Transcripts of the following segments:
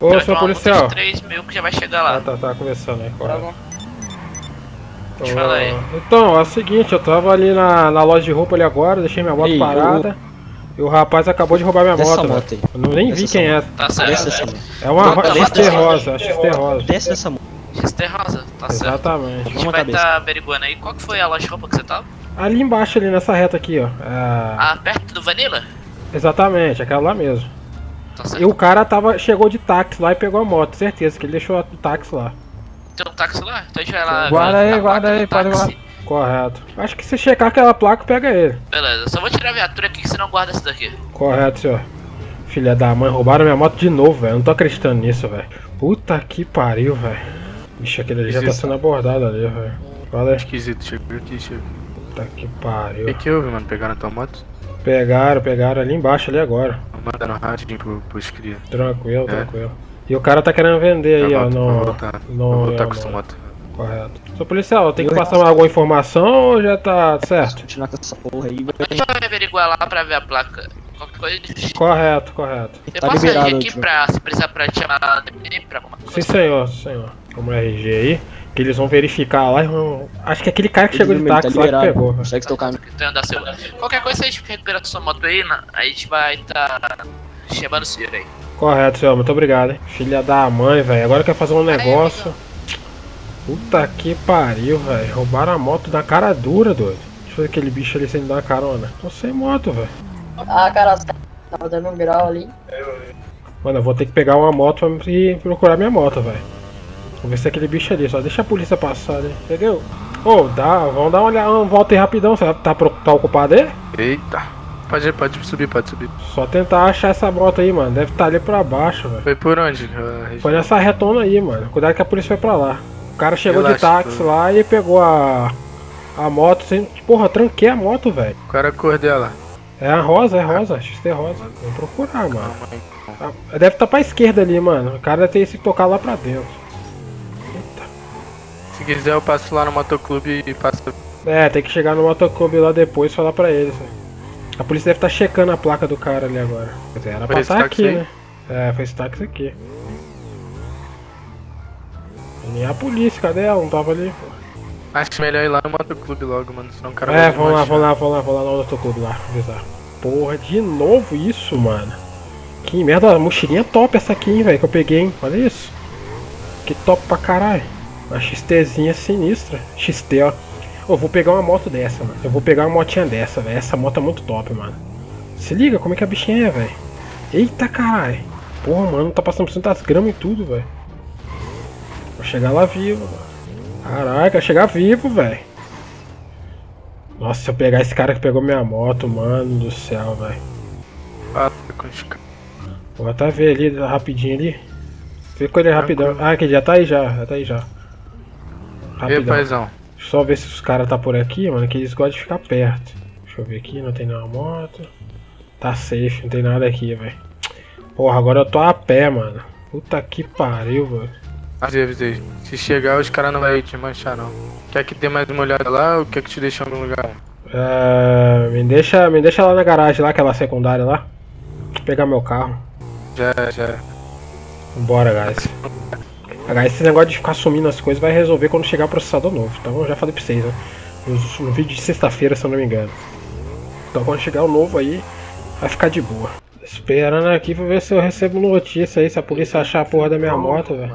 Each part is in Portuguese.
Ô, Então, seu policial. de 3 mil que já vai chegar lá. Ah, tá, tá conversando aí, Tá correto. bom. Te fala aí. Então, é o seguinte, eu tava ali na, na loja de roupa ali agora, deixei minha moto Ei, parada. E o rapaz acabou de roubar minha Desce moto, essa moto aí. Eu não- nem Desce vi essa quem é. Tá Desce certo. dessa moto. É uma Tá, XT desce. rosa, XT rosa. Desce dessa moto. XT rosa, tá certo. Exatamente. A gente Vamos vai estar averiguando aí qual que foi a loja de roupa que você tava. Ali embaixo, ali nessa reta aqui, ó. É, Ah, perto do Vanilla? Exatamente, aquela lá mesmo. Tá certo. E o cara tava, chegou de táxi lá e pegou a moto, certeza que ele deixou o táxi lá. Tem um táxi lá? Então a gente vai lá. Guarda aí, a guarda aí, pode táxi. Correto. Acho que se checar aquela placa, pega ele. Beleza, só vou tirar a viatura aqui que você não guarda essa daqui. Correto, senhor. Filha da mãe, roubaram minha moto de novo, velho. Não tô acreditando nisso, velho. Puta que pariu, velho. Bicho, aquele ali já tá sendo abordado ali, velho. Olha, Esquisito, chegou aqui, chegou. puta que O pariu. que que houve, mano? Pegaram tua moto? Pegaram, pegaram ali embaixo, ali agora. Mandaram rapidinho pro, pros cria. Tranquilo, É. tranquilo. E o cara tá querendo vender aí, Eu ó, volto, no... vou voltar. no- vou voltar no- com essa moto. Correto. Seu policial, tem que passar mais alguma informação ou já tá certo? Continuar com essa porra aí, A gente vai averiguar lá pra ver a placa. Qualquer coisa. Correto, correto. Eu Tá posso liberado, agir aqui pra se precisar pra te chamar pra alguma Sim, coisa. senhor, sim, senhor. Vamos no RG aí, que eles vão verificar lá e vão... Acho que aquele cara que chegou de Ele tá táxi lá que pegou. Segue seu caminho. Qualquer coisa, se a gente recuperar sua moto aí, né, a gente vai tá chamando o senhor aí. Correto, senhor, muito obrigado, hein. Filha da mãe, velho. Agora quer fazer um negócio. Puta que pariu, velho. Roubaram a moto da cara dura, doido. Deixa eu ver aquele bicho ali sem dar carona. Tô sem moto, velho. Ah, cara, tava dando um grau ali. Mano, eu vou ter que pegar uma moto pra ir procurar minha moto, velho. Vamos ver se é aquele bicho ali. Só deixa a polícia passar, né? Entendeu? Ô, dá, vamos dar uma olhada, uma volta aí rapidão. Você tá, pro- tá ocupado aí? Eita! Pode, pode subir, pode subir. Só tentar achar essa moto aí, mano. Deve estar ali pra baixo, velho. Foi por onde? a região? Foi nessa retona aí, mano. Cuidado que a polícia foi pra lá. O cara chegou de Relaxa, táxi tô- lá e pegou a. A moto sem. Porra, tranquei a moto, velho. Qual era a cor dela? É a rosa, é rosa, XT rosa. Vamos procurar, mano. Ah, Deve estar pra esquerda ali, mano. O cara deve ter se tocar lá pra dentro. Se quiser, eu passo lá no motoclube e passo. É, tem que chegar no motoclube lá depois e falar pra eles. velho. A polícia deve estar checando a placa do cara ali agora. Quer dizer, era pra estar táxi aqui, aí? né? É, foi esse táxi aqui. E nem a polícia, cadê ela? Não tava ali. Acho melhor ir lá no motoclube logo, mano. Senão o cara É, vamos lá, vamos lá, vamos lá, vamos lá no motoclube lá, avisar. Porra, de novo isso, mano. Que merda, mochilinha top essa aqui, hein, velho, que eu peguei, hein. Olha isso. Que top pra caralho. Uma XTzinha sinistra. XT, ó. Eu vou pegar uma moto dessa, mano. Eu vou pegar uma motinha dessa, velho. Essa moto é muito top, mano. Se liga como é que a bichinha é, velho. Eita caralho. Porra, mano, tá passando por cima das gramas e tudo, velho. Vou chegar lá vivo, mano. Caraca, chegar vivo, velho. Nossa, se eu pegar esse cara que pegou minha moto, mano do céu, velho. Fala com os caras. Vou até ver ali, rapidinho ali. Vê com ele rapidão. Ah, que já tá aí já, já tá aí já. E Rapidão. paizão? Só ver se os caras tá por aqui, mano, que eles gostam de ficar perto. Deixa eu ver aqui, não tem nenhuma moto. Tá safe, não tem nada aqui, velho. Porra, agora eu tô a pé, mano. Puta que pariu, velho. Avisei, avisei. Se chegar, os caras não vão te manchar, não. Quer que dê mais uma olhada lá ou quer que te deixe em algum lugar? É, me deixa, me deixa lá na garagem lá, aquela secundária lá. Vou pegar meu carro. Já, já. Bora, guys. Esse negócio de ficar sumindo as coisas vai resolver quando chegar o processador novo. Então eu já falei pra vocês, né? No, no vídeo de sexta-feira, se eu não me engano. Então quando chegar o novo aí, vai ficar de boa. Esperando aqui pra ver se eu recebo notícia aí, se a polícia achar a porra da minha moto, velho.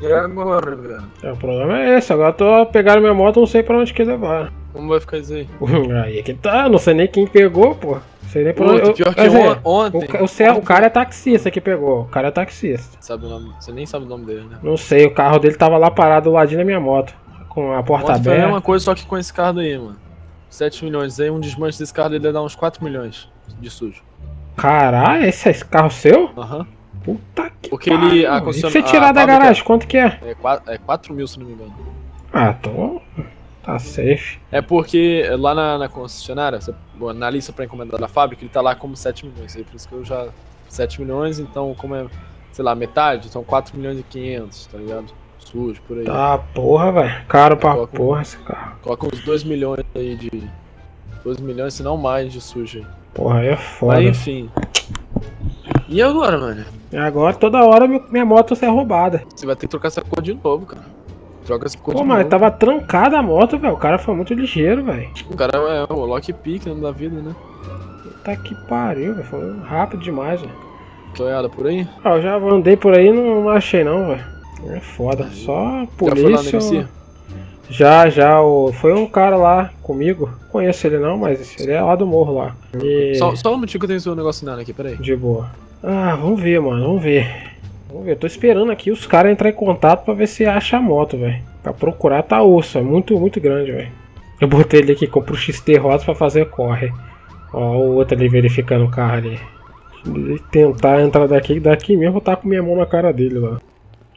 E agora, velho? É, o problema é esse, agora eu tô pegando minha moto, não sei pra onde que levar. Como vai ficar isso aí? aí é que tá, não sei nem quem pegou, pô. Sei nem pra onde. Eu- pior que on- ontem. O, o, cé- o cara é taxista que pegou, o cara é taxista. Sabe o nome? Você nem sabe o nome dele, né? Não sei, o carro dele tava lá parado do ladinho da minha moto. Com a porta Ontem foi a mesma aberta. coisa, só que com esse carro aí, mano. 7 milhões. Aí um desmanche desse carro dele ia dar uns 4 milhões de sujo. Caralho, esse é esse carro seu? Aham. Puta que Porque ele- a pariu. E concession- se você tirar a da garagem, quanto que é? É 4, é 4 mil, se não me engano. Ah, tô. Tá safe. É porque lá na, na concessionária, você, na lista pra encomendar da fábrica, ele tá lá como 7 milhões. Aí por isso que eu já. 7 milhões, então como é, sei lá, metade, então 4 milhões e 500, tá ligado? Sujo, por aí. Tá, porra, velho. Caro pra Coloca porra esse carro. Coloca uns 2 milhões aí de. 2 milhões, se não mais, de sujo aí. Porra, aí é foda. Mas enfim. E agora, mano? Agora toda hora minha moto é roubada. Você vai ter que trocar essa cor de novo, cara. Troca essa cor Pô, mas tava trancada a moto, velho. O cara foi muito ligeiro, velho. O cara é o lockpick da vida, né? Puta que pariu, velho. Foi rápido demais, velho. Toiada por aí? Ah, eu já andei por aí e não, não achei não, velho. É foda. Só Já lá no polícia. MC? Já, já. O... Foi um cara lá comigo. Conheço ele não, mas ele é lá do morro lá. E... Só, só um minutinho que eu tenho seu negócio assinado aqui, peraí. De boa. Ah, vamos ver, mano. Vamos ver. Vamos ver. Eu tô esperando aqui os caras entrar em contato pra ver se acha a moto, velho. Pra procurar tá osso. É muito, muito grande, velho. Eu botei ele aqui, compro o XT Rosa pra fazer corre. Ó, o outro ali verificando o carro ali. Ele tentar entrar daqui. Daqui mesmo eu tá com minha mão na cara dele lá.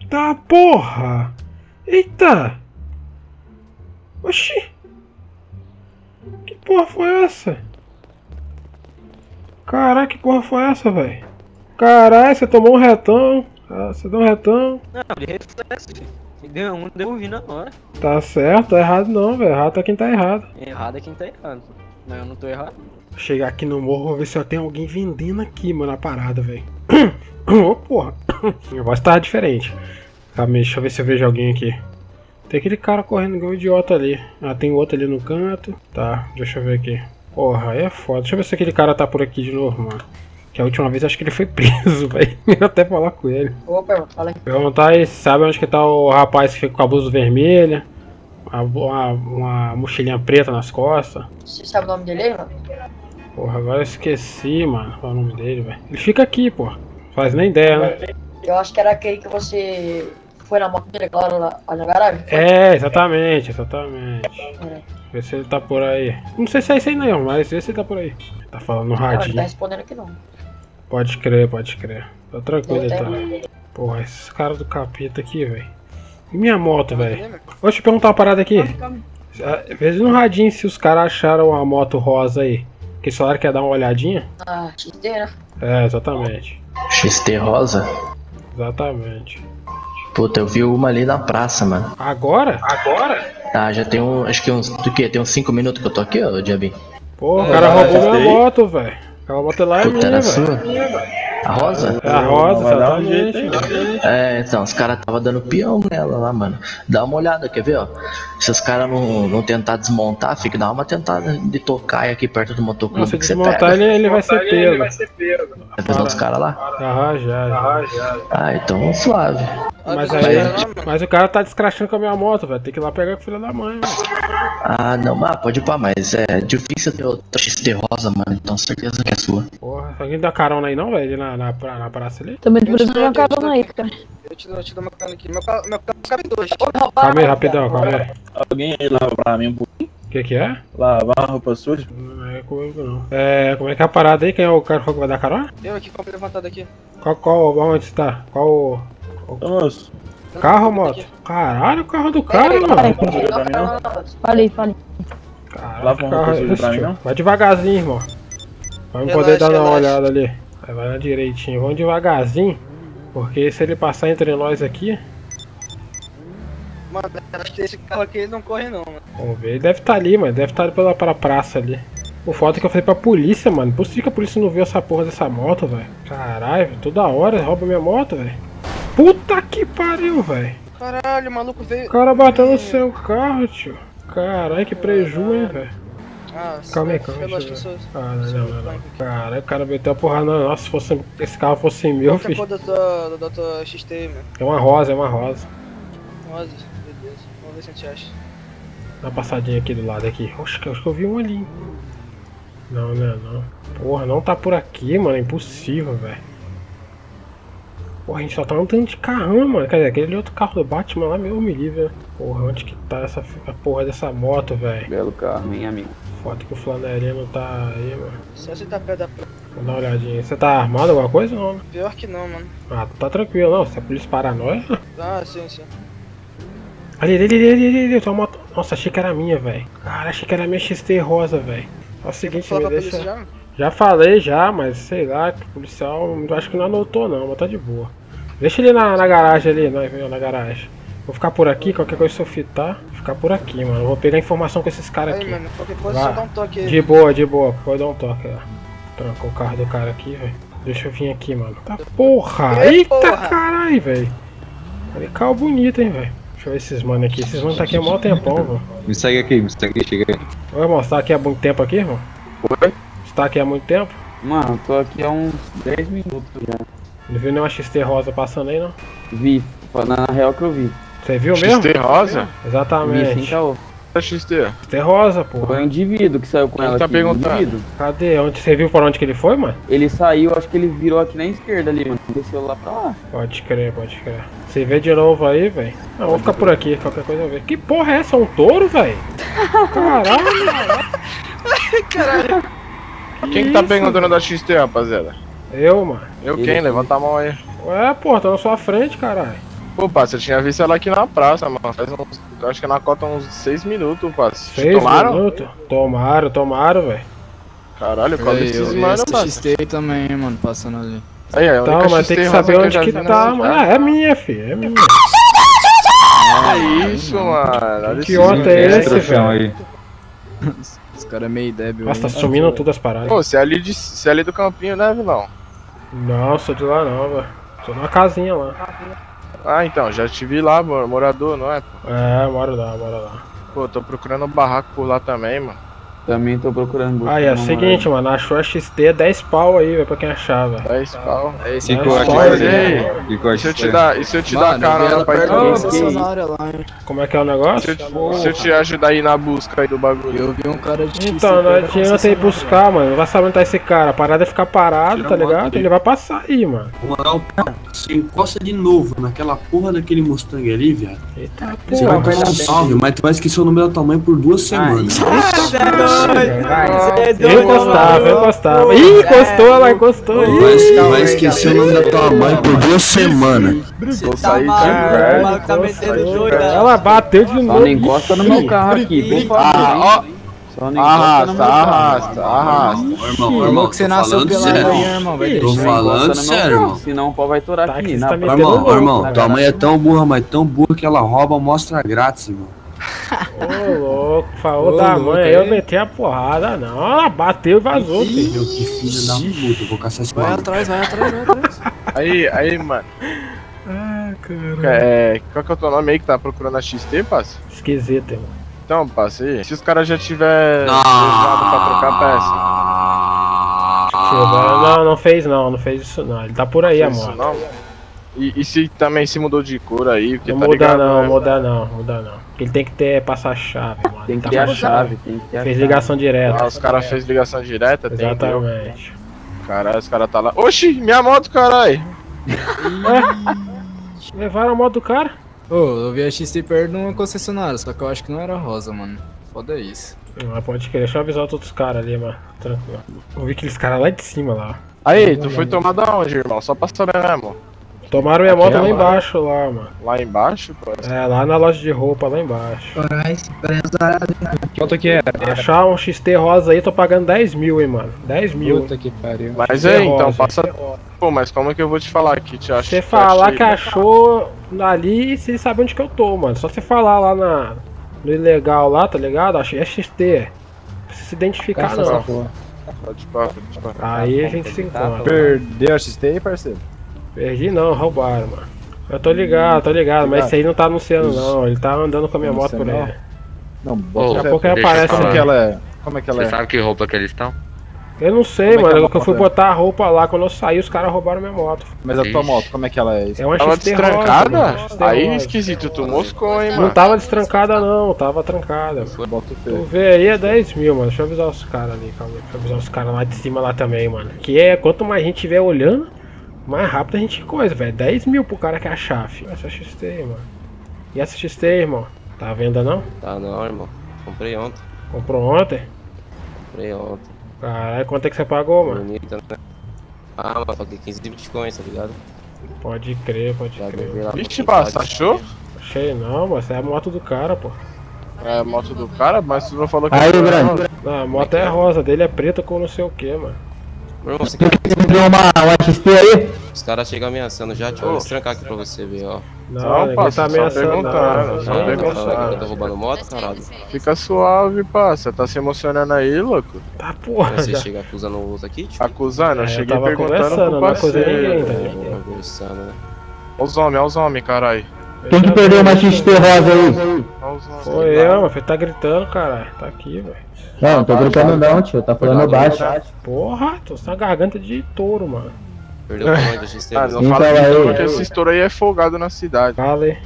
Tá porra! Eita! Oxi! Que porra foi essa? Caralho, que porra foi essa, velho? Caralho, você tomou um retão. Ah, você deu um retão. Não, de reflexo, filho. Se deu um, devolvi na hora. Tá certo, tá errado não, velho. Errado tá quem tá errado. Errado é quem tá errado. Mas eu não tô errado. Chegar aqui no morro, vou ver se eu tenho alguém vendendo aqui, mano, a parada, velho. Ô, porra. Minha voz tá diferente. Calma aí, deixa eu ver se eu vejo alguém aqui. Tem aquele cara correndo igual um idiota ali. Ah, tem outro ali no canto. Tá, deixa eu ver aqui. Porra, aí é foda. Deixa eu ver se aquele cara tá por aqui de novo, mano. Que a última vez acho que ele foi preso, velho. Eu até falar com ele. Opa, fala aí. Perguntar aí, sabe onde que tá o rapaz que fica com a blusa vermelha? Uma, uma, mochilinha preta nas costas. Você sabe o nome dele aí, mano? Porra, agora eu esqueci, mano. Qual é o nome dele, velho? Ele fica aqui, pô. Faz nem ideia, né? Eu acho que era aquele que você foi na moto dele, claro, lá, lá na garagem. É, exatamente, exatamente. É. Vê se ele tá por aí. Não sei se é isso aí não, mas vê se ele tá por aí. Tá falando no Cara, ele tá radinho. respondendo aqui não. Pode crer, pode crer. Tá tranquilo, tá. Porra, esses caras do capeta aqui, velho. E minha moto, velho? Deixa eu perguntar uma parada aqui. Ah, Veja no radinho se os caras acharam a moto rosa aí. Que só quer dar uma olhadinha? Ah, XD, né? É, exatamente. XT rosa? Exatamente. Puta, eu vi uma ali na praça, mano. Agora? Agora? Ah, já tem um. Acho que uns. Do que? Tem uns 5 minutos que eu tô aqui, ó, Diabinho. Pô, o É, cara roubou minha moto, velho. Aquela moto lá é minha, velho. A rosa? A rosa, Vai dar um jeito. É, então, os caras tava dando peão nela lá, mano. Dá uma olhada, quer ver, ó? Se os caras não, não tentar desmontar, fica dá uma tentada de tocar aqui perto do motoclube se que você desmontar pega. ele, ele vai ser pego. Tá visando os caras lá? Ah, já, já. Ah, então suave. Mas Aí- mas o cara tá descrachando com a minha moto, velho. Tem que ir lá pegar com o filho da mãe, velho. Ah, não, mas pode ir pra mais. É difícil ter outra XT rosa, mano. Então certeza que é sua. Porra, alguém dá carona aí não, velho? Na, na, pra- na praça ali? Também tô precisando de uma carona aí, cara. Eu te dou, eu te dou uma carona aqui. Meu carro, meu carro cabe dois. Calma aí, rapidão, calma aí. Alguém aí lava pra mim um pouquinho? O que que é? Lavar a roupa suja? Não é comigo não. É, como é que é a parada aí? Quem é o cara que vai dar carona? Eu aqui, comprei levantado aqui. Qual, qual, onde você tá? Qual o Nossa, carro ou moto? Caralho, o carro do cara, mano. não suja pra mim não? Falei, falei. Caralho, Lava uma carro roupa é suja pra mim, não? Vai devagarzinho, irmão. Pra Relaxa, poder dar uma relaxa. olhada ali. Aí vai na direitinho. Vamos devagarzinho. Porque se ele passar entre nós aqui, Mano, acho que esse carro aqui ele não corre não, mano. vamos ver. Ele deve estar ali, mano. Deve estar pela pra praça ali. O foda é que eu falei pra polícia, mano. Por que a polícia não viu essa porra dessa moto, velho? Caralho, toda hora rouba minha moto, velho. Puta que pariu, velho. Caralho, o maluco veio. O cara bateu no seu carro, tio. Caralho, que preju, hein, velho. Ah, Calma aí, calma aí, Ah, não, não, não. Caralho, o cara meteu a porra na nossa. Se fosse, esse carro fosse meu, Qual que é a filho. cor da tua, da tua XT, mano? É uma rosa, é uma rosa. Rosa, beleza. Vamos ver se a gente acha. Dá uma passadinha aqui do lado aqui. Oxe, acho que eu vi um ali. Não, não, não. Porra, não tá por aqui, mano. É impossível, velho. Porra, a gente só tá andando de carrão, mano. Quer dizer, aquele outro carro do Batman lá, meu me livre, né? Porra, onde que tá essa a porra dessa moto, velho? Belo carro, hein, amigo? Foda que o flanelinha não tá aí, mano. Só você tá perto da. Vou dar uma olhadinha. Você tá armado alguma coisa ou não? né? Pior que não, mano. Ah, tá tranquilo, não. Se a polícia parar nós. Ah, sim, sim. Ali, ali, ali, ali, ali, ali, tem uma moto. Nossa, achei que era minha, velho. Cara, achei que era minha XT rosa, velho. É o seguinte, me deixa. já? Já falei já, mas sei lá, que o policial acho que não anotou não, mas tá de boa. Deixa ele na, na garagem ali, na, na garagem. Vou ficar por aqui, qualquer coisa se eu fitar, ficar por aqui, mano. Eu Vou pegar informação com esses caras aqui. mano, qualquer coisa Vai. só dá um toque aí. De boa, de boa, pode dar um toque, ó. Trancou o carro do cara aqui, velho. Deixa eu vir aqui, mano. Tá porra! Ei, Eita caralho, velho. Olha que carro bonito, hein, velho. Deixa eu ver esses mano aqui. Esses mano tá aqui há mó tempão, mano. Me segue aqui, me segue, chega aí. Ô, irmão, você tá aqui há muito tempo aqui, irmão? Oi? Você tá aqui há muito tempo? Mano, tô aqui há uns 10 minutos já. Não viu nenhuma XT rosa passando aí, não? Vi, na real que eu vi. Você viu mesmo? XT rosa? Vi sim, Exatamente. caô. É XT. XT rosa, pô. Foi um indivíduo que saiu com Quem ela tá aqui. perguntando? Cadê? Onde você viu por onde que ele foi, mano? Ele saiu, acho que ele virou aqui na esquerda ali, mano. Desceu lá pra lá. Pode crer, pode crer. Você vê de novo aí, velho? Não, vou ficar por aqui, qualquer coisa eu ver. Que porra é essa? É um touro, velho? Caralho! Quem que tá perguntando da XT, rapaziada? Eu, mano. Eu Ele quem? Levanta a mão aí. Ué, pô, tô na sua frente, caralho. Pô, parça, eu tinha visto ela aqui na praça, mano. Faz uns. eu Acho que na cota uns 6 minutos, parça. Seis tomaram? minutos? Tomaram, tomaram, velho. Caralho, qual eu vi mano? XT também, mano, passando ali. Aí, é Então, mas tem que saber onde que vi tá, mano. Ah, é minha, filho, é minha. É isso, mano. Que esses ontem é esse, velho? aí. Os caras é meio débil. Nossa, tá sumindo tudo as paradas. Pô, você é ali, de, você é ali do campinho, né, vilão? Não, sou de lá não, velho. Sou numa casinha lá. Ah, então, já te vi lá, morador, não é? É, moro lá, moro lá. Pô, tô procurando um barraco por lá também, mano. Também tô procurando. Aí, é o seguinte, mano, achou a XT 10 pau aí, velho, pra quem achar, velho. 10 pau. É esse Dez Ficou aí. aqui, pau, mas aí. ei, Ficou E se eu aqui. te dar, e se eu te dar eu carona pra ir. Como é que é o Se negócio? eu, te, se eu te ajudar aí na busca aí do bagulho. Eu vi um cara de Então, não adianta ir buscar, mano. Não vai saber onde tá esse cara. A parada é ficar parado, tá ligado? Ele vai passar aí, mano. Moral, você encosta de novo naquela porra daquele Mustang ali, viado. Eita Você vai porra. pegar um salve, mas tu vai esquecer o número da tua mãe por duas semanas. Eu encostava, eu encostava. Ih, encostou, ela encostou. Tu vai, Ih, tu vai esquecer o nome da tua mãe por duas semanas. Vou sair de tá. Ela bateu de Só novo. não encosta no meu carro aqui, Ah, ó, Só não encosta no arrasta, meu carro. arrasta, arrasta. Irmão, Irmão, que você tô nasceu falando pelado sério. aí, irmão. Vai Tô falando sério, irmão. Senão o pau vai torar Tá aqui. você tá Irmão, irmão, né, tua mãe é tão burra, mas tão burra que ela rouba amostra grátis, irmão. Ô, louco, falou Ô, da louco, mãe, aí. eu meti a porrada, não. Ela bateu e vazou, filho. Meu, que filha da puta, vou caçar esse Vai atrás, vai atrás, vai atrás. Aí, aí, mano. Ah, caralho. É, qual que é o teu nome aí que tá procurando a XT, parça? Esquisito, irmão. Então, aí. Se os caras já tiver Ah. levado pra trocar peça. Não, não fez não, não fez isso não. Ele tá por aí, Fez isso amor. não? E, e se também se mudou de cor aí, porque Não tá muda ligado, não, né? muda não, muda não. Porque ele tem que ter, passar a chave, mano. Tem que tá ter a chave, tem que ter a Fez chave. ligação direta. Ah, os caras fez ligação direta, tem Exatamente. Caralho, os caras tá lá. Oxi, minha moto, caralho! Levaram a moto do cara? Ô, eu vi a XT perto de uma concessionária, só que eu acho que não era rosa, mano. Foda isso. Ah, pode crer, deixa eu avisar os outros caras ali, mano. Tranquilo. Eu vi aqueles caras lá de cima lá. Aí, tu foi tomado aonde, irmão? Só pra saber mesmo. Tomaram minha Aqui moto é lá lá. embaixo lá, mano. Lá embaixo, pô. É, lá na loja de roupa, lá embaixo. Quanto que é? Achar um XT rosa aí, tô pagando 10 mil, hein, mano. 10 mil. Puta que pariu. Mas aí, então, passa. Pô, mas como é que eu vou te falar que te acho? Você falar que achou ali, você sabe onde que eu tô, mano. Só você falar lá na, no ilegal lá, tá ligado? Achei é XT. Não precisa se identificar, essa não. Aí a gente se encontra. Perdeu a XT aí, parceiro? Perdi não, roubaram, mano. Eu tô ligado, tô ligado, mas esse aí não tá anunciando não. Ele tá andando com a minha moto por aí. Não, bota Daqui a pouco ele aparece Como falar. que ela é? Como é que ela Você é? sabe que roupa que eles estão? Eu não sei, Como é mano. é que eu fui botar a roupa lá, quando eu saí, os caras roubaram minha moto. Mas a tua Ixi. moto, como é que ela é? É uma Tava XT destrancada? rosa, XT Aí rosa. esquisito, tu moscou, hein, Não mano. tava destrancada não, tava trancada. Tu teu. vê aí é 10 mil, mano. Deixa eu avisar os caras ali, calma aí. Deixa eu avisar os caras lá de cima lá também, mano. Que é, quanto mais gente tiver olhando, mais rápido a gente coisa, velho. 10 mil pro cara que achar, filho. Essa XT aí, mano. E essa XT aí, irmão? Tá à venda não? Tá não, irmão. Comprei ontem. Comprou ontem? Comprei ontem. Caralho, quanto é que você pagou, mano? Bonita, né? Ah, mas paguei 15 bitcoins, tá ligado? Pode crer, pode Já crer. lá. Vixe, passa, achou? Achei não, mas essa é a moto do cara, pô. É a moto do cara, mas tu não falou que Aí, era grande. não. Não, a moto é rosa, dele é preta com não sei o que, mano. Meu irmão, você quer... Você comprou uma, uma XT aí? Os caras chegam ameaçando já, deixa eu Ô. destrancar aqui pra você ver, ó. Não, Não, ninguém passa, tá só ameaçando perguntando, nada. só perguntando. tô roubando moto, caralho. Fica suave, parça. Tá se emocionando aí, louco? Tá porra, Você já. chega acusando o outro aqui, tipo. Acusando? Eu É, eu cheguei perguntando pro não parceiro. tá? Conversando, né? Olha os homens, olha os homens, caralho. Quem que perdeu uma XT rosa aí? Olha os homens. Foi eu, mas tá gritando, caralho. Tá aqui, velho. Não, não tô gritando não, tio. Tá falando baixo. Porra, tô sem a garganta de touro, mano. Perdeu o tamanho da XT. Ah, não Então fala aí. isso, porque esse estouro aí é folgado na cidade. Falei.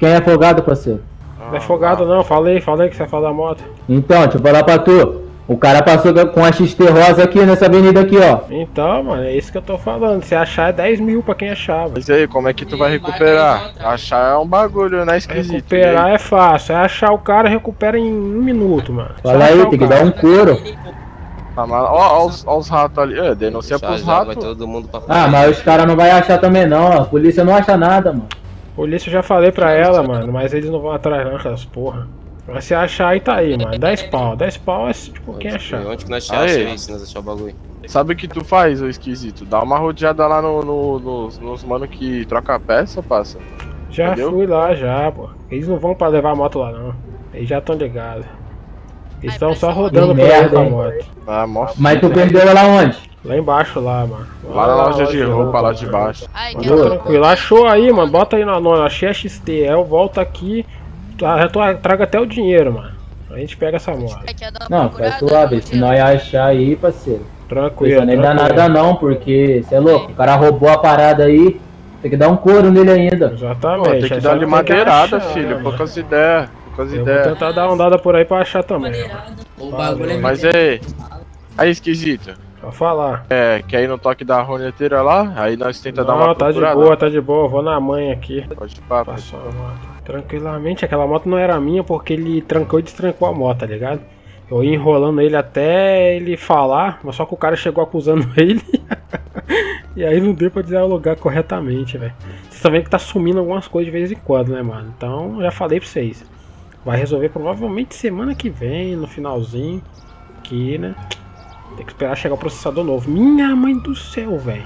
Quem é folgado, parceiro? Não é folgado não, falei, falei que você ia falar da moto. Então, deixa eu falar pra tu. O cara passou com a XT rosa aqui nessa avenida aqui, ó. Então, mano, é isso que eu tô falando. Se achar é 10 mil pra quem achava. Mas aí, como é que tu vai recuperar? Achar é um bagulho, né? Esquisito. Recuperar é fácil, é achar o cara recupera em um minuto, mano. Fala aí, tem que dar um couro. Tá mal... Ó, ó os, ó os ratos ali. É, denuncia pros ratos. todo mundo pra Ah, mas os caras não vai achar também não, ó. A polícia não acha nada, mano. Polícia eu já falei pra ela, mano, mas eles não vão atrás não, aquelas porra. Mas se achar aí tá aí, mano. 10 pau. 10 pau é tipo quem achar. Onde que nós achamos isso, nós achamos o bagulho? Sabe o que tu faz, ô esquisito? Dá uma rodeada lá no, no- nos, nos mano que troca peça, passa. Já Entendeu? fui lá já, pô. Eles não vão pra levar a moto lá não. Eles já estão ligados. Eles estão só rodando por aí com a moto. Ah, mó Mas tu perdeu ela onde? Lá embaixo lá, mano. Lá na loja de roupa, lá de baixo. Tá tranquilo, achou aí, mano. Bota aí na nona, achei a XT. Aí eu volto aqui, tra- tra- trago até o dinheiro, mano. A gente pega essa moto. Não, faz suave. Se nós achar aí, parceiro. Tranquilo. Nem dá nada não, porque, cê é louco, o cara roubou a parada aí, tem que dar um couro nele ainda. Exatamente. Pô, tem que dar não que madeirada, achar, filho. né, Poucas ideias. Poucas Eu vou ideias. tentar dar uma andada por aí pra achar também. O bagulho é Mas aí. Aí, esquisito. Só falar. É, quer ir no toque da roneteira lá? Aí nós tenta dar Não, uma tá de boa, tá de boa. Vou na mãe aqui. Pode pra moto. Tranquilamente, aquela moto não era minha porque ele trancou e destrancou a moto, tá ligado? Eu ia enrolando ele até ele falar, mas só que o cara chegou acusando ele. e aí não deu pra dialogar corretamente, velho. Vocês também que tá sumindo algumas coisas de vez em quando, né, mano? Então já falei pra vocês. Vai resolver provavelmente semana que vem, no finalzinho. Aqui, né? Tem que esperar chegar o processador novo. Minha mãe do céu, velho.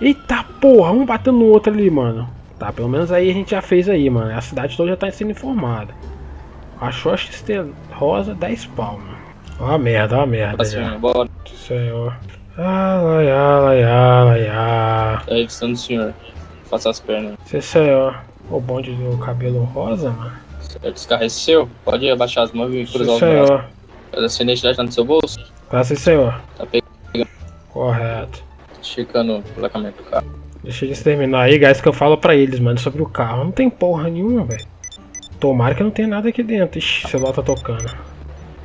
Eita porra, um batendo no outro ali, mano. Tá, pelo menos aí a gente já fez aí, mano. A cidade toda já tá sendo informada. Achou a XT rosa, 10 pau, mano. Ó a merda, ó a merda. já. bora. Senhor. Ala, ala, ala, ala. É a edição do senhor. Faça as pernas. Sim, senhor. O bonde do cabelo rosa, mano. É seu? Pode abaixar as mãos e cruzar Sim, os senhor. braços. A sua identidade tá no seu bolso? Tá, sim, senhor. Tá pegando. Correto. Checando o placamento do carro. Deixa eles terminar aí, guys, que eu falo pra eles, mano, sobre o carro. Não tem porra nenhuma, velho. Tomara que não tenha nada aqui dentro. Ixi, o celular tá tocando.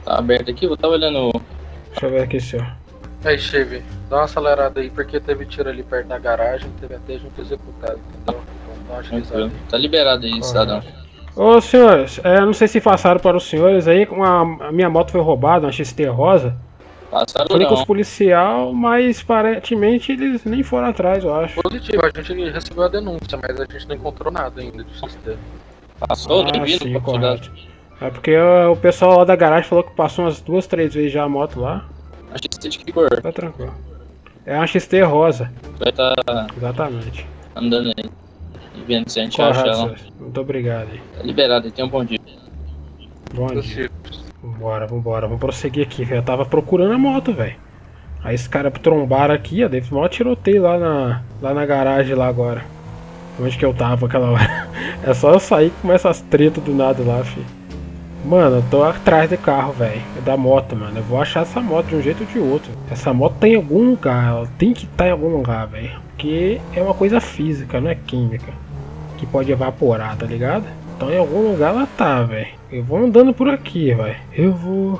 Tá aberto aqui, vou estar olhando. Deixa eu ver aqui, senhor. Aí, Cheve, dá uma acelerada aí, porque teve tiro ali perto da garagem, teve até junto executado, entendeu? Vamos dar uma agilizada. Tá liberado aí, cidadão. Ô senhores, é, não sei se passaram para os senhores aí, uma, a minha moto foi roubada, uma XT rosa. Passaram Falei com os não. policial, mas aparentemente eles nem foram atrás, eu acho. Positivo, a gente recebeu a denúncia, mas a gente não encontrou nada ainda de sistema. Passou, nem Ah, vi, sim, não. É porque o pessoal lá da garagem falou que passou umas duas, três vezes já a moto lá. A XT de que cor? Tá tranquilo. É uma XT rosa. Vai estar Exatamente. andando aí. Vendo se a gente acha Correto, ela. senhor. Muito obrigado aí. Tá liberado aí, tem um bom dia. Bom dia. Vambora, vambora. Vamos prosseguir aqui, velho. Eu tava procurando a moto, velho. Aí esse cara trombaram aqui, ó. Deve maior tiroteio lá na, lá na garagem lá agora. Onde que eu tava aquela hora. É só eu sair que começa as tretas do nada lá, fi. Mano, eu tô atrás do carro, velho. É da moto, mano. Eu vou achar essa moto de um jeito ou de outro. Essa moto tá em algum lugar. Ela tem que estar em algum lugar, velho. Porque é uma coisa física, não é química. Que pode evaporar, tá ligado? Então em algum lugar ela tá, velho. Eu vou andando por aqui, velho. Eu vou.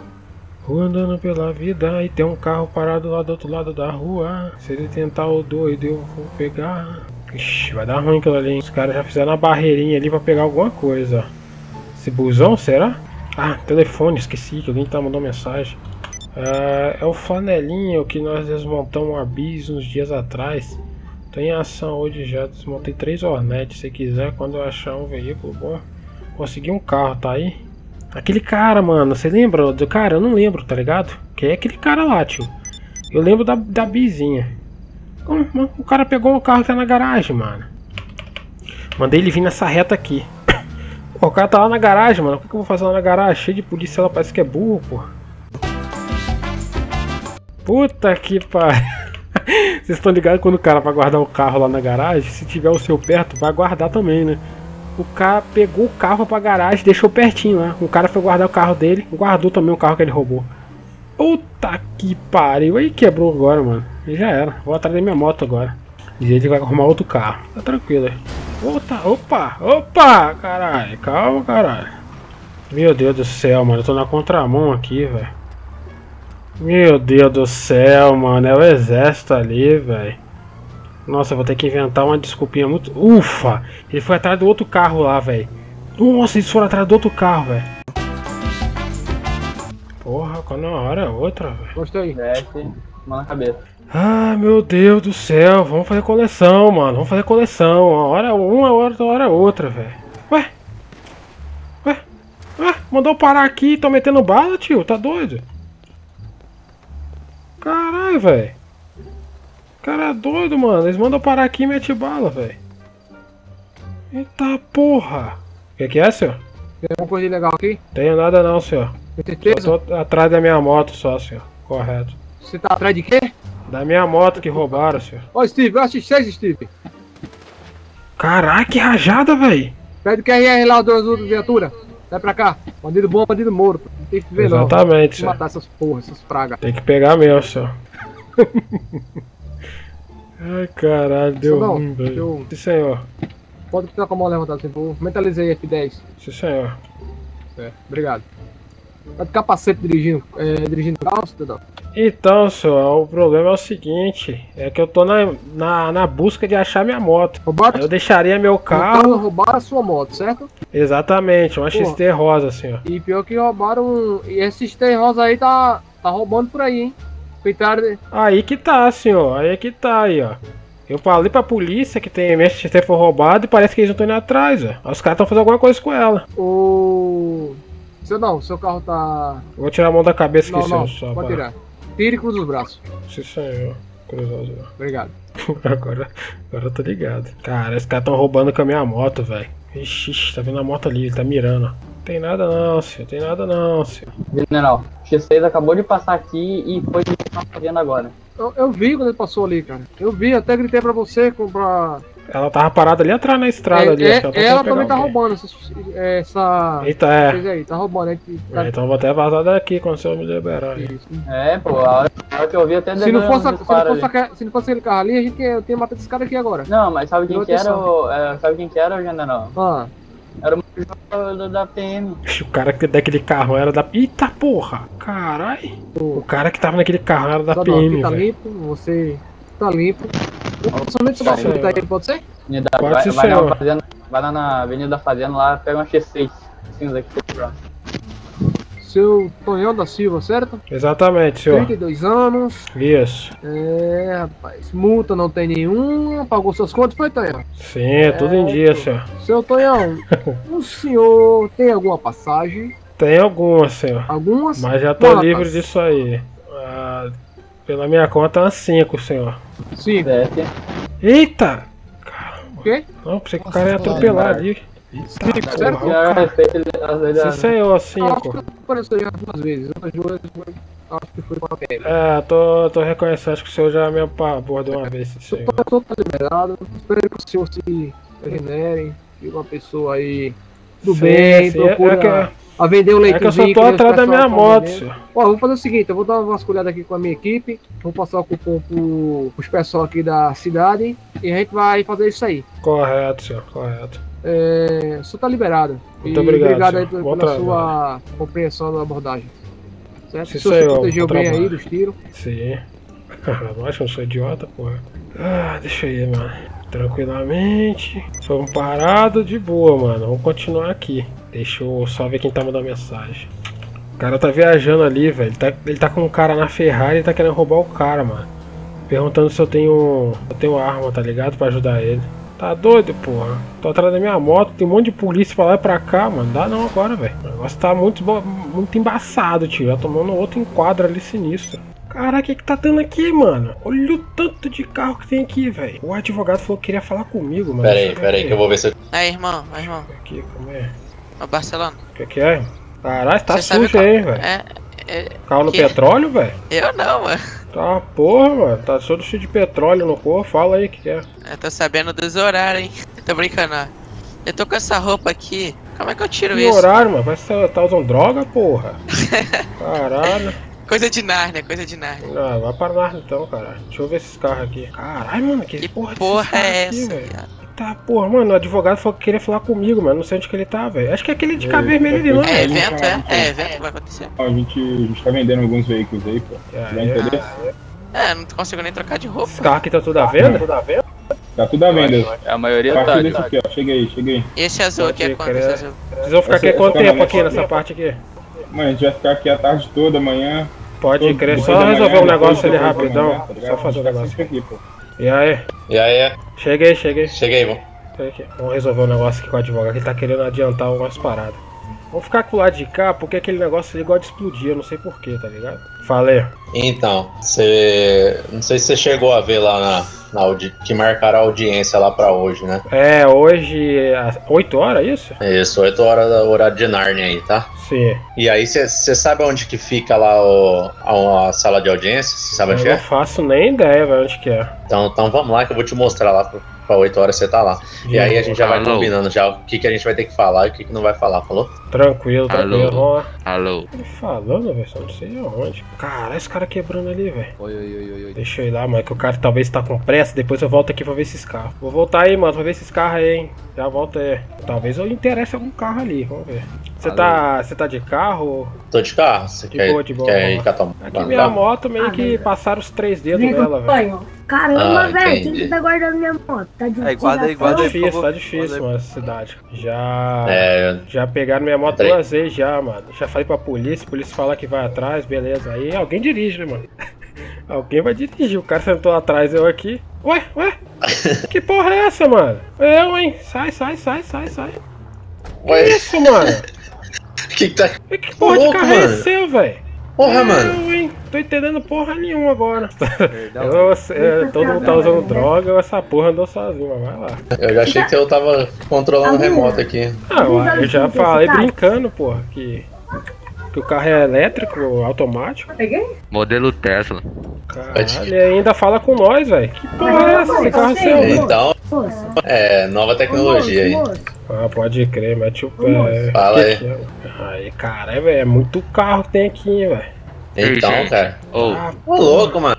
Vou andando pela vida e tem um carro parado lá do outro lado da rua. Se ele tentar o doido, eu vou pegar. Ixi, vai dar ruim aquilo ali, hein? Os caras já fizeram a barreirinha ali pra pegar alguma coisa. Esse busão, será? Ah, telefone, esqueci que alguém tá mandando mensagem. Ah, é o flanelinho que nós desmontamos a bis uns dias atrás. Tô em ação hoje já, desmontei três Hornets. Se quiser, quando eu achar um veículo bom, consegui um carro, tá aí? Aquele cara, mano, você lembra do cara? Eu não lembro, tá ligado? Que é aquele cara lá, tio. Eu lembro da, da bizinha. Como- O cara pegou o carro que tá na garagem, mano. Mandei ele vir nessa reta aqui. O cara tá lá na garagem, mano. O que eu vou fazer lá na garagem? Cheio de polícia, ela parece que é burro, pô. Puta que pariu. Vocês estão ligados quando o cara vai guardar o carro lá na garagem? Se tiver o seu perto, vai guardar também, né? O cara pegou o carro pra garagem deixou pertinho lá. O cara foi guardar o carro dele, guardou também o carro que ele roubou. Puta que pariu. Aí quebrou agora, mano. E já era. Vou atrás da minha moto agora. E ele vai arrumar outro carro. Tá tranquilo. Opa, opa, opa, caralho. Calma, caralho. Meu Deus do céu, mano. Eu tô na contramão aqui, velho. Meu Deus do céu, mano. É o exército ali, velho. Nossa, eu vou ter que inventar uma desculpinha muito. Ufa! Ele foi atrás do outro carro lá, velho. Nossa, eles foram atrás do outro carro, velho. Porra, quando uma hora é outra, velho. Gostei. Desce, mão na cabeça. Ah, meu Deus do céu. Vamos fazer coleção, mano. Vamos fazer coleção. Uma hora uma, outra hora outra, velho. Ué? Ué? Ué? Mandou parar aqui. Tô metendo bala, tio. Tá doido? Caralho, velho. Cara é doido, mano. Eles mandam parar aqui e mete bala, velho. Eita porra. O que, que é, senhor? Tem alguma coisa legal aqui? Tenho nada não, senhor. Tem certeza? Eu tô atrás da minha moto só, senhor. Correto. Você tá atrás de quê? Da minha moto que roubaram, senhor. Ô, Steve, eu assisti Steve. Caralho, que rajada, velho. Pede o QRR lá do azul da viatura. Sai pra cá. Bandido bom, bandido morto. Não tem que ver não. Exatamente, Tem que senhor. matar essas porras, essas pragas. Tem que pegar mesmo, senhor. Ai, caralho, deu Não, ruim, velho. eu- Sim, senhor. Pode ficar com a mão levantada, favor. Mentalizei F10. Sim, senhor. É, obrigado. Tá de capacete dirigindo, é, dirigindo carro, cidadão? Então, senhor, o problema é o seguinte: é que eu tô na, na, na busca de achar minha moto. Eu deixaria meu Carro carro. roubaram a sua moto, certo? Exatamente, uma Porra. XT rosa, senhor. E pior que roubaram. E esse Stay Rosa aí tá, tá roubando por aí, hein? Coitado. Aí que tá, senhor. Aí que tá aí, ó. Eu falei pra polícia que tem minha XT foi roubada e parece que eles não estão indo atrás, ó. Os caras estão fazendo alguma coisa com ela. O. Seu não, seu carro tá. Vou tirar a mão da cabeça Não, aqui, não, senhor. Só pode pra- tirar. Tire e cruza os braços. Sim, senhor. Cruzado. Obrigado. Agora, agora eu tô ligado. Cara, esses caras tão roubando com a minha moto, velho. Ixi, ixi, tá vendo a moto ali, ele tá mirando. ó. Tem nada não, senhor. Tem nada não, senhor. General, o X6 acabou de passar aqui e foi o que tá fazendo agora. Eu, eu vi quando ele passou ali, cara. Eu vi, até gritei pra você comprar. Ela tava parada ali atrás na estrada É, ali. é, acho que ela tá ela tentando também tá alguém. roubando essa. essa Eita, é. Vocês aí, tá roubando. É que, É, então eu vou até vazar daqui quando o senhor me liberar. É, pô, a hora, a hora que eu vi até Se não, fosse, se, não fosse, ali. aque- se não fosse aquele carro ali, a gente ia, eu tinha matado esse cara aqui agora. Não, mas sabe quem que era o. é, sabe quem que era o general? Ah. Era o major da, da PM. O cara que daquele carro era da. Eita porra! Caralho! O cara que tava naquele carro era da Tá PM, aqui tá limpo, você tá limpo. Somente bagulho que tá aí, pode ser? Unidade, Pode vai, ser, vai, na senhor. fazenda, vai lá na Avenida Fazenda lá, pega uma X6 cinza aqui pra Seu Tonhão da Silva, certo? Exatamente, senhor. 32 anos. Isso. É, rapaz. Multa não tem nenhuma. Pagou suas contas, foi, Tonhão? Sim, é tudo em dia, senhor. Seu Tonhão, o senhor tem alguma passagem? Tem algumas, senhor. Algumas? Mas já tô Quantas? livre disso aí. Ah, pela minha conta, umas 5, senhor. Sim. Eita! O quê? Não, pensei que o cara ia atropelar ali. Cinco, certo? Porra, o cara- Sim, senhor, 5. Apareceu já duas vezes. Outras duas, acho que foi com a PM. É, tô, tô reconhecendo, acho que o senhor já me abordou uma vez. O senhor tá liberado. Espero que o senhor se regenere. Que uma pessoa aí do Sim, bem, sim, é- procura é que- a vender o é que eu só tô atrás da minha moto, senhor. Ó, vou fazer o seguinte, eu vou dar uma vasculhada aqui com a minha equipe, vou passar o cupom pro, pros pessoal aqui da cidade e a gente vai fazer isso aí. Correto, senhor, correto. É, o senhor tá liberado. Muito e obrigado, obrigado aí pela sua compreensão da abordagem. Certo? Sim, o senhor se senhor, protegeu bem aí trabalho. dos tiros. Sim. Nossa, eu sou idiota, porra. Ah, deixa aí, mano. Tranquilamente. Fomos parados de boa, mano. Vamos continuar aqui. Deixa eu só ver quem tá mandando mensagem. O cara tá viajando ali, velho. Ele tá, ele tá com um cara na Ferrari e tá querendo roubar o cara, mano. Perguntando se eu tenho. Eu tenho arma, tá ligado? Pra ajudar ele. Tá doido, porra. Tô atrás da minha moto, tem um monte de polícia pra lá e pra cá, mano. Dá não agora, velho. O negócio tá muito, muito embaçado, tio. Já tomando outro enquadro ali sinistro. Caraca, o que, que tá dando aqui, mano? Olha o tanto de carro que tem aqui, velho. O advogado falou que queria falar comigo, mano. Pera aí, pera aí, que eu vou ver se eu. Aí, irmão, aí, irmão. Aqui, como é? Ô, Barcelona. O que, que é? Caralho, tá Você sujo aí, velho. É, é. Carro no que- petróleo, velho? Eu não, mano. Tá porra, mano. Tá todo cheio de petróleo no corpo. Fala aí o que, que é. Eu tô sabendo dos horários, hein? Tô brincando, ó. Eu tô com essa roupa aqui. Como é que eu tiro Que isso? horário, mano? Vai ser, tá usando droga, porra? Caralho. Coisa de Nárnia, coisa de Nárnia. Ah, vai para lá então, cara. Deixa eu ver esses carros aqui. Caralho, mano, que, porra, porra carros é aqui, essa, velho? Tá, porra, mano, o advogado falou que queria falar comigo, mano. Não sei onde que ele tá, velho. Acho que é aquele de cabelo vermelho ali, não É evento, é? É evento que vai acontecer. A, gente, a gente tá vendendo alguns veículos aí, pô. Vai entender? É, não consigo nem trocar de roupa. Esse carro aqui tá tudo à venda? Tudo à venda? Tá tudo à venda. A maioria A partir tá. desse aqui, ó. Chega aí, chega aí. Esse azul aqui é quanto? Esse azul? Vocês vão ficar aqui quanto tempo aqui nessa parte aqui? Mano, a gente vai ficar aqui a tarde toda, amanhã. Pode crer, só resolver um negócio ali rapidão. tá? Só fazer um gente tá negócio. aqui, pô. E aí? E aí? Cheguei, cheguei. Cheguei, aqui. Vamos resolver um negócio aqui com o advogado, que ele tá querendo adiantar umas paradas. Vamos ficar com o lado de cá, porque aquele negócio ali gosta de explodir, eu não sei porquê, tá ligado? Falei. Então, você. Não sei se você chegou a ver lá na, na audi... que marcaram a audiência lá pra hoje, né? É, hoje às 8 horas, é isso? Isso, 8 horas da horário de Narnia aí, tá? Sim. E aí, você sabe onde que fica lá o, a, a sala de audiência? Você sabe Eu onde não é? faço nem ideia, velho, onde que é. Então, então vamos lá que eu vou te mostrar lá pra, pra 8 horas você tá lá. E aí a gente já vai Alô? combinando já o que, que a gente vai ter que falar e o que, que não vai falar, falou? Tranquilo, tranquilo. Alô? Alô? Ele falando, velho, só não sei aonde. Caralho, esse cara quebrando ali, velho. Oi, oi, oi, oi, oi. Deixa eu ir lá, mano, que o cara talvez tá com pressa, depois eu volto aqui pra ver esses carros. Vou voltar aí, mano, pra ver esses carros aí, hein. Já volto aí. Talvez eu interesse algum carro ali, vamos ver. Você tá, você tá de carro? Tô de carro, você De quer, boa, de boa, quer ir catar Aqui minha moto meio que passaram os três dedos Vem nela, velho. Caramba, Ah, velho, quem que tá guardando minha moto? Tá de Tá tiração? difícil, tá difícil, mano, essa cidade. Já. É. Já pegaram minha moto duas vezes já, mano. Já falei pra polícia, a polícia fala que vai atrás, beleza. Aí alguém dirige, né, mano? alguém vai dirigir. O cara sentou atrás, eu aqui. Ué, ué? que porra é essa, mano? Eu, hein? Sai, sai, sai, sai, sai. Ué. Que isso, mano? que que tá. Que porra de louco, carro é mano. esse seu, velho? Porra, eu, mano. hein? Tô entendendo porra nenhuma agora. Eu, é, todo mundo tá usando droga, eu essa porra andou sozinho, mas vai lá. Eu já achei que eu tava controlando remoto aqui. Ah, eu- eu já falei brincando, porra, que, que o carro é elétrico, automático. Peguei? Modelo Tesla. Caralho, ele ainda fala com nós, velho. Que porra é essa? Esse carro é seu? Então, é, nova tecnologia aí. Ah, pode crer, mete o pé. Fala aí. Que é? Aí, caralho, velho, é muito carro que tem aqui, hein, velho. Então, cara. Ô, Ah, Ô, louco, mano.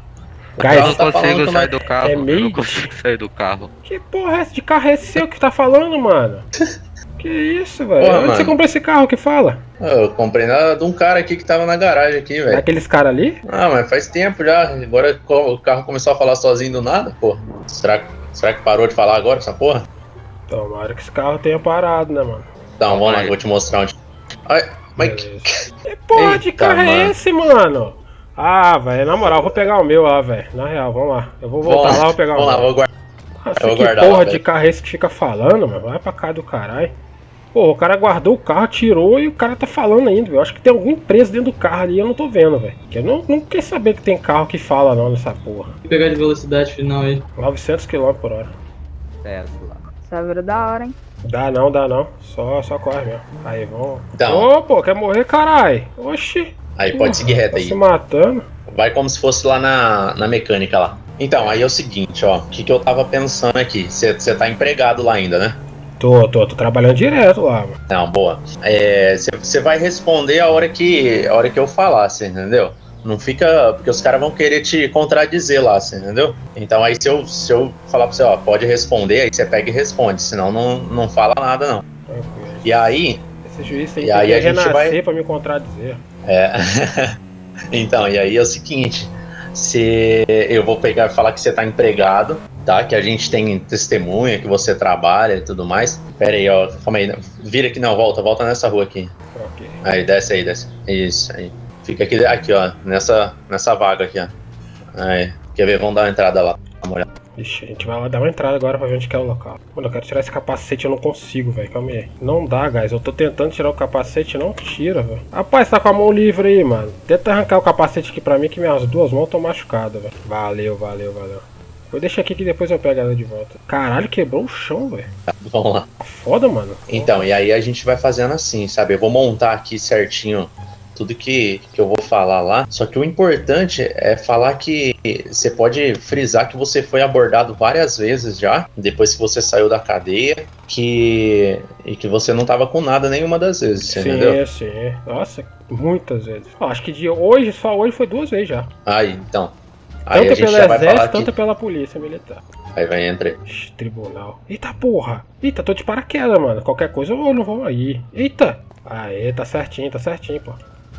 Cara, eu carro não tá consigo sair do carro. É Eu meio- não consigo sair do carro. Que porra é essa de carro é esse seu que tá falando, mano? Que isso, velho? Onde você mano. comprou esse carro que fala? Eu comprei na, de um cara aqui que tava na garagem aqui, velho. Aqueles caras ali? Ah, mas faz tempo já. Agora o carro começou a falar sozinho do nada, pô. Será, que- será que parou de falar agora essa porra? Tomara que esse carro tenha parado, né, mano? Então, vamos lá, que eu vou te mostrar onde. Ai, mas Que porra de carro é esse, mano? Ah, velho, na moral, eu vou pegar o meu lá, velho. Na real, vamos lá. Eu vou voltar Vamos- lá, vou pegar o vamos lá, meu. vou guardar. Nossa, eu vou que guardar porra lá, de velho. carro é esse que fica falando, mano? Vai pra cá do caralho. Pô, o cara guardou o carro, tirou e o cara tá falando ainda, velho. Eu acho que tem alguma empresa dentro do carro ali e eu não tô vendo, velho. Que eu não, não quer saber que tem carro que fala não nessa porra. Vou pegar de velocidade final aí. 900 km por hora. Tesla. Essa da hora, hein? Dá não, dá não. Só, só corre mesmo. Aí, vamos. Então. Ô, pô, quer morrer, caralho? Oxi. Aí pode seguir reto Tá aí. se matando. Vai como se fosse lá na, na mecânica lá. Então, aí é o seguinte, ó. O que, que eu tava pensando aqui? Você tá empregado lá ainda, né? Tô, tô, tô trabalhando direto lá, mano. Não, boa. Você vai responder a hora que a hora que eu falar, você entendeu? Não fica. Porque os caras vão querer te contradizer lá, você entendeu? Então aí se eu, se eu falar pra você, ó, pode responder, aí você pega e responde, senão não, não fala nada, não. E aí. Esse juiz tem que renascer vai- pra me contradizer. É. então, e aí é o seguinte. Se eu vou pegar e falar que você tá empregado, tá? Que a gente tem testemunha, que você trabalha e tudo mais. Pera aí, ó. Calma aí. Vira aqui, não, volta, volta nessa rua aqui. Ok. Aí, desce aí, desce. Isso, aí. Fica aqui, aqui, ó. Nessa, nessa vaga aqui, ó. Aí. Quer ver? Vamos dar uma entrada lá. Uma. Ixi, a gente vai lá dar uma entrada agora pra ver onde que é o local. Mano, eu quero tirar esse capacete, eu não consigo, velho. Calma aí. Não dá, guys. Eu tô tentando tirar o capacete, não tira, velho. Rapaz, tá com a mão livre aí, mano. Tenta arrancar o capacete aqui pra mim, que minhas duas mãos estão machucadas, velho. Valeu, valeu, valeu. Vou deixar aqui que depois eu pego ela de volta. Caralho, quebrou o chão, velho. Vamos lá. Foda, mano. Então, e aí a gente vai fazendo assim, sabe? Eu vou montar aqui certinho tudo que, que eu vou falar lá. Só que o importante é falar que você pode frisar que você foi abordado várias vezes já, depois que você saiu da cadeia, que e que você não tava com nada nenhuma das vezes, Sim, entendeu? sim. Nossa, muitas vezes. Acho que de hoje, só hoje foi duas vezes já. Aí, então. Aí Tanto pelo exército, que... tanto pela polícia militar. Aí vai entrar. Tribunal. Eita porra! Eita, tô de paraquedas, mano. Qualquer coisa eu não vou aí. Eita! Aê, tá certinho, tá certinho, pô.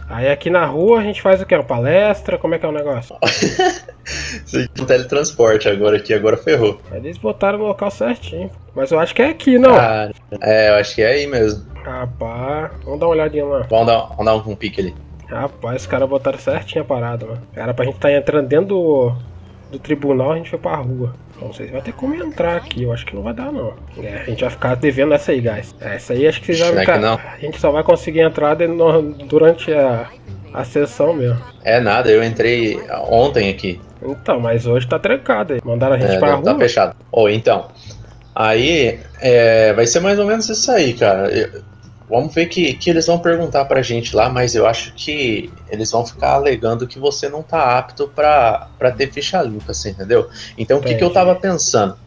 Aí aqui na rua a gente faz o quê? Uma palestra? Como é que é o negócio? Um teletransporte agora aqui, agora ferrou. Eles botaram no local certinho. Mas eu acho que é aqui, não. Cara, é, eu acho que é aí mesmo. Rapaz, vamos dar uma olhadinha lá. Vamos dar, vamos dar um, um pique ali. Rapaz, os caras botaram certinho a parada, mano. Era pra gente tá entrando dentro do, do tribunal, a gente foi pra rua. Não sei se vai ter como entrar aqui, eu acho que não vai dar não. É, a gente vai ficar devendo essa aí, guys. Essa aí acho que vocês já Será ficar. não? A gente só vai conseguir entrar durante a, a sessão mesmo. É nada, eu entrei ontem aqui. Então, mas hoje tá trancado aí. Mandaram a gente É, pra tá rua. fechado. Ou então, aí é, vai ser mais ou menos isso aí, cara. Eu- vamos ver que, que eles vão perguntar pra gente lá, mas eu acho que eles vão ficar alegando que você não tá apto pra, pra ter ficha limpa, assim, entendeu? Então o que, que eu tava pensando?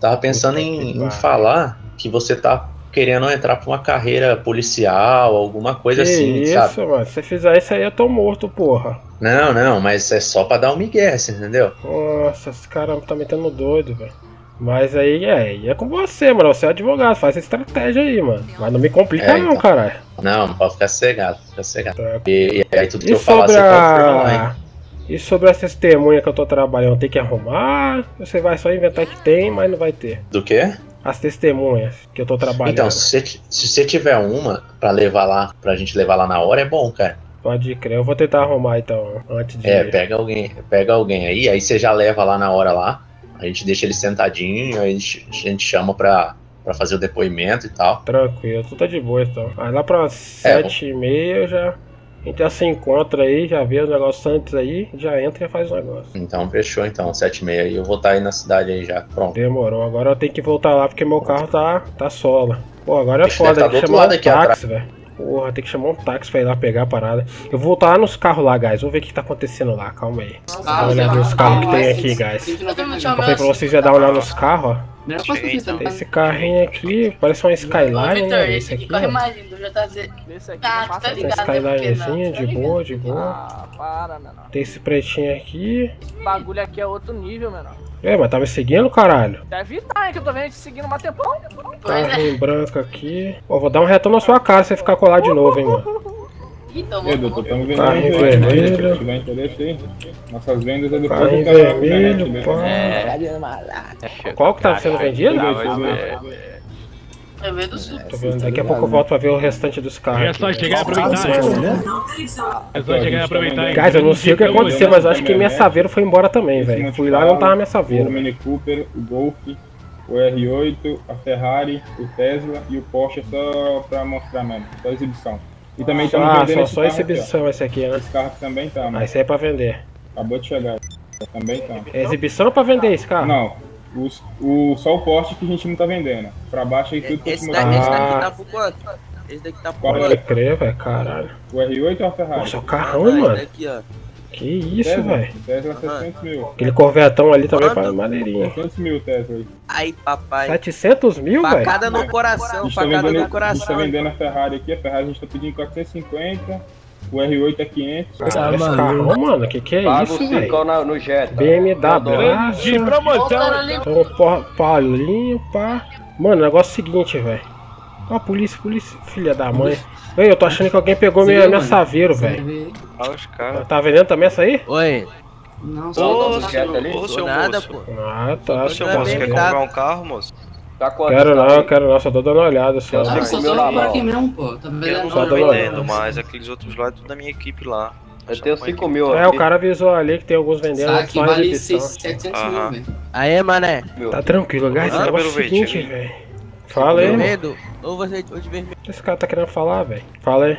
Tava pensando em, em falar que você tá querendo entrar pra uma carreira policial, alguma coisa que assim, isso, sabe? mano. Se você fizer isso aí, eu tô morto, porra. Não, não, mas é só pra dar um migué, assim, entendeu? Nossa, esse cara tá metendo doido, velho. Mas aí é, é com você, mano. Você é advogado, faz essa estratégia aí, mano. Mas não me complica É, não, então. caralho. Não, não pode ficar cegado, fica cegado. E, e aí tudo que E eu falar, você hein? a. E sobre essa testemunha que eu tô trabalhando, tem que arrumar? Você vai só inventar que tem, mas não vai ter. Do quê? As testemunhas que eu tô trabalhando. Então, se você, t- se você tiver uma pra levar lá, pra gente levar lá na hora, é bom, cara. Pode crer, eu vou tentar arrumar então, antes de. É, pega alguém, pega alguém aí, aí você já leva lá na hora lá, a gente deixa ele sentadinho, a gente, a gente chama pra, pra fazer o depoimento e tal. Tranquilo, tu tá de boa então. Aí lá pra É, sete e meia já. A gente já se encontra aí, já vê os negócios antes aí, já entra e faz o negócio. Então, fechou então, sete e meia aí, eu vou estar aí na cidade aí já, pronto. Demorou, agora eu tenho que voltar lá porque meu carro tá, tá sola. Pô, agora é foda, tá que chamar um táxi, velho. Porra, tem que chamar um táxi pra ir lá pegar a parada. Eu vou voltar lá nos carros lá, guys. Vamos ver o que tá acontecendo lá, calma aí. Dá uma olhada nos carros que tem aqui, guys. Eu falei pra vocês já dar uma olhada nos carros, ó. Tem esse carrinho aqui, parece uma Skyline, né? Esse aqui, Corre ó. mais lindo, já tá dizendo. Tá, tu tá Tem ligado? Porque não. Skylinezinha, de boa, de boa. Ah, para, menor. Tem esse pretinho aqui. Esse bagulho aqui é outro nível, menor. É, mas tá me seguindo, caralho? Deve estar, hein, que eu tô vendo te seguindo há um tempão. Carrinho branco aqui. Pô, vou dar um retão na sua cara se você ficar colado de novo, hein, mano. Então, E aí, doutor, estamos vendendo né? vermelho. Se tiver interesse aí, nossas vendas é depois do canal, né? vermelho, Beleza? pá. É. Qual que tá sendo vendido? eu vejo do sul. Tô vendo, daqui a pouco eu volto pra ver o restante dos carros. É só chegar e aproveitar, né? É só chegar e aproveitar. Guys, eu não sei o que aconteceu, mas eu acho que minha Saveiro foi embora também, velho. Fui lá e não tava minha O Saveiro. Mini Cooper, o Golf, o R8, a Ferrari, o Tesla e o Porsche é só pra mostrar mesmo, só exibição. E também estamos Ah, vendendo só, esse só carro aqui, exibição esse aqui, ó. né? Esse carro também tá, Ah, mano. esse aí é pra vender. Acabou de chegar. Também tá. É exibição ou pra vender esse carro? Não, os- o, só o Porsche que a gente não tá vendendo. Pra baixo aí tudo Esse continua. daqui, esse daqui Ah. tá por quanto? Esse daqui tá por Qual Pode quanto? crer, velho, caralho. O R8 ou a Ferrari? Nossa, o carrão, Ah, esse mano. daqui, ó. Que isso, velho. Tesla 700 mil. Aquele corvetão ali também pra maneirinho. 700 mil Tesla aí. Papai. 700 mil, velho? Facada no coração, tá facada vendendo, no a gente tá coração. vendendo a Ferrari aqui, a Ferrari a gente tá pedindo 450, o R8 é 500. Caralho, esse carrão, mano, que que é Paga isso, velho? na- no Jetta. BMW, De promoção. Então, porra, palinho, pá. Mano, o negócio é o seguinte, velho. Ó, polícia, polícia, filha da mãe. Velho, eu tô achando que alguém pegou minha, minha Saveiro, velho. Olha os caras. Tá vendendo também essa aí? Oi. Não, Ô, só seu- Ô, seu nada, moço. pô. Ah, tá. Ô, seu moço, quer comprar um carro, moço? Tá quanto? Quero não, quero não, só tô dando uma olhada só. Eu só tô por aqui mesmo, pô. Tá Só Eu não tô vendendo, mas aqueles outros lá é tudo da minha equipe lá. Eu tenho 5 mil É, o cara avisou ali que tem alguns vendendo só vale exibição. 700 mil, velho. Aê, mané. Tá tranquilo, guys. Ah, é o seguinte, velho. Fala aí. Vermelho? Ou você ou de vermelho? O que esse cara tá querendo falar, velho? Fala aí.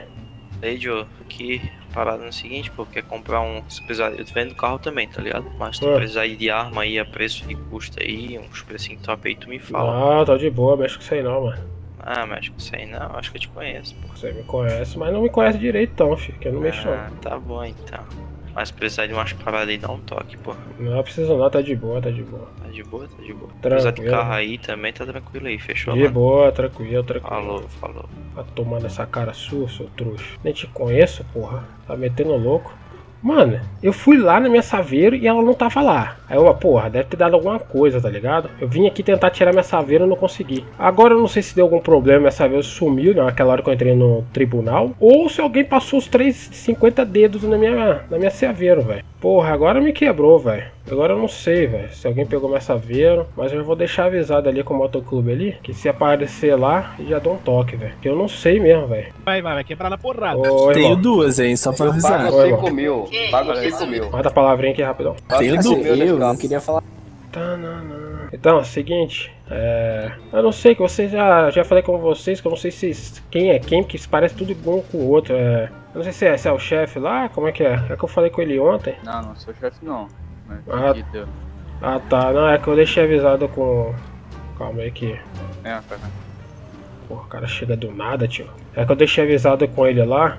Aí, Joe, aqui parada no seguinte, pô, quer comprar um. Se precisar, eu vendo carro também, tá ligado? Mas tu Ah. precisar aí de arma aí a preço e custo aí, uns precinhos top aí, tu me fala. Não, tá de boa, mexe com isso aí não, mano. Ah, mas acho que isso aí não, acho que eu te conheço, pô. Você me conhece, mas não me conhece direito então, filho, que eu não mexo Ah, tá bom então. Mas se precisar de umas paradas aí, dá um toque, pô. não. Não precisa não, tá de boa, tá de boa. Tá de boa, tá de boa. Tranquilo. precisar de carro aí também, tá tranquilo aí, fechou, De mano? boa, tranquilo, tranquilo. Falou, falou. Tá tomando essa cara sua, seu trouxa. Nem te conheço, porra. Tá metendo louco. Mano, eu fui lá na minha saveiro e ela não tava lá. Aí eu, porra, deve ter dado alguma coisa, tá ligado? Eu vim aqui tentar tirar minha saveira e não consegui. Agora eu não sei se deu algum problema, minha saveira sumiu naquela hora que eu entrei no tribunal. Ou se alguém passou os 350 dedos na minha, na minha saveiro, velho. Porra, agora me quebrou, velho. Agora eu não sei, velho, se alguém pegou minha saveiro. Mas eu vou deixar avisado ali com o motoclube ali. Que se aparecer lá, já dou um toque, velho. Que eu não sei mesmo, velho. Vai, vai, vai quebrar na porrada. Ô, Tenho irmão. duas, hein? Só pra avisar. pago Oi, 5 irmão. mil. Pago 5 mil. Manda a palavrinha aqui rapidão. Tenho Pago 5 mil duas. nesse Eu não queria falar. Então, é o seguinte, é... eu não sei que vocês já já falei com vocês que eu não sei se quem é quem, porque se parece tudo igual um com o outro. É... Eu não sei se é, se é o chefe lá, como é que é? É que eu falei com ele ontem. Não, não sou chefe não. Ah. Ah tá, não, é que eu deixei avisado com. Calma aí que. É, cara. Porra, o cara chega do nada, tio. É que eu deixei avisado com ele lá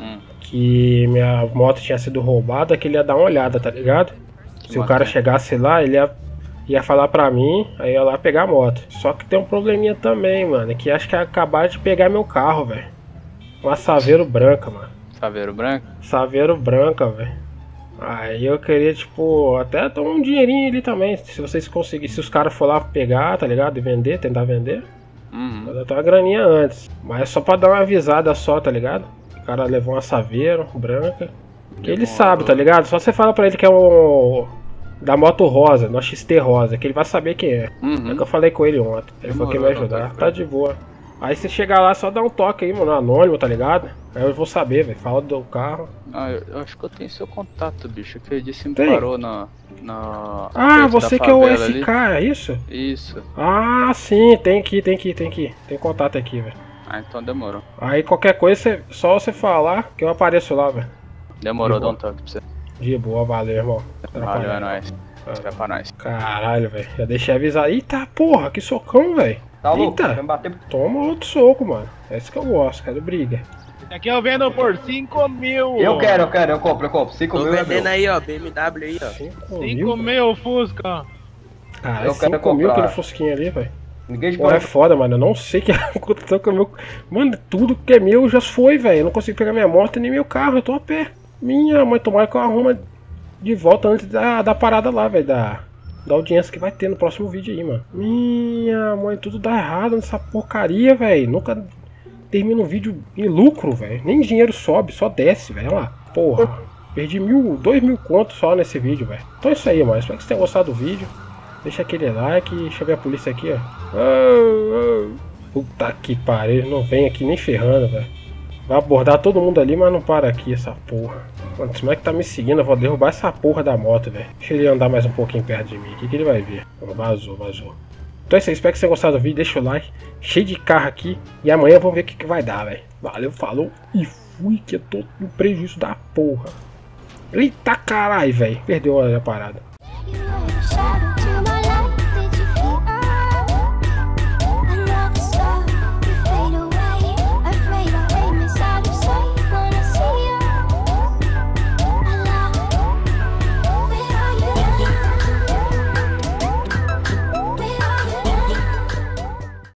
Hum. que minha moto tinha sido roubada, que ele ia dar uma olhada, tá ligado? Se o cara é? chegasse lá, ele ia, ia falar pra mim, aí eu ia lá pegar a moto. Só que tem um probleminha também, mano, que acho que acabaram de pegar meu carro, velho. Uma Saveiro branca, mano. Saveiro branco? Saveiro branca, velho. Aí eu queria, tipo, até dar um dinheirinho ali também. Se vocês conseguirem, se os caras for lá pegar, tá ligado? E vender, tentar vender. Uhum. Eu uma graninha antes. Mas é só pra dar uma avisada só, tá ligado? O cara levou uma Saveiro branca. Que ele sabe, tá ligado? Só você fala pra ele que é um. Da moto rosa, no XT rosa, que ele vai saber quem é. Uhum. É que eu falei com ele ontem. Ele falou que Demorou, ajudar. Tá de boa. Aí você chegar lá, só dá um toque aí, mano, anônimo, tá ligado? Aí eu vou saber, velho. Fala do carro. Ah, eu, eu acho que eu tenho seu contato, bicho. Que disse me Tem? parou na. na Ah, você que é o SK, ali. é isso? Isso. Ah, sim, tem aqui, tem aqui, tem aqui. Tem contato aqui, velho. Ah, então demorou. Aí qualquer coisa, só você falar que eu apareço lá, velho. Demorou, De dá um toque pra você. De boa, valeu, irmão. Valeu, é nóis. Ah. É pra nós. Caralho, velho. Já deixei avisar. Eita porra, que socão, velho. Tá louco? Eita. Vai me bater. Toma outro soco, mano. É isso que eu gosto, quero briga. Aqui eu vendo por 5 mil. Eu quero, eu quero, eu compro, eu compro. 5 Tô mil é vendendo meu. aí, ó, BMW aí, ó. 5 mil, Fusca. Cara, Eu é quero 5 mil comprar. aquele fosquinho ali, velho. Ninguém Porra, é foda, mano. Eu não sei o que aconteceu com o meu. Mano, tudo que é meu já foi, velho. Eu não consigo pegar minha moto nem meu carro, eu tô a pé. Minha mãe, tomara que eu arrumo de volta antes da, da parada lá, velho. Da, da audiência que vai ter no próximo vídeo aí, mano. Minha mãe, tudo dá errado nessa porcaria, velho. Nunca termina um vídeo em lucro, velho. Nem dinheiro sobe, só desce, velho. Olha lá. Porra. Perdi mil, dois mil contos só nesse vídeo, velho. Então é isso aí, mano. Espero que vocês tenham gostado do vídeo. Deixa aquele like. Deixa eu ver a polícia aqui, ó. Oh, oh. Puta que pariu. Não vem aqui nem ferrando, velho. Vai abordar todo mundo ali, mas não para aqui essa porra. Mano, esse moleque tá me seguindo. Eu vou derrubar essa porra da moto, velho. Deixa ele andar mais um pouquinho perto de mim. O que, que ele vai ver? Vazou, vazou. Então é isso aí. Espero que vocês tenham gostado do vídeo. Deixa o like. Cheio de carro aqui. E amanhã vamos ver o que, que vai dar, velho. Valeu, falou. E fui que eu tô no prejuízo da porra. Eita caralho, velho. Perdeu a parada.